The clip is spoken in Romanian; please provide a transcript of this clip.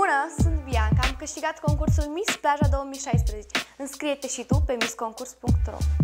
Bună, sunt Bianca, am câștigat concursul Miss Plaja 2016. Înscrie-te și tu pe missconcurs.ro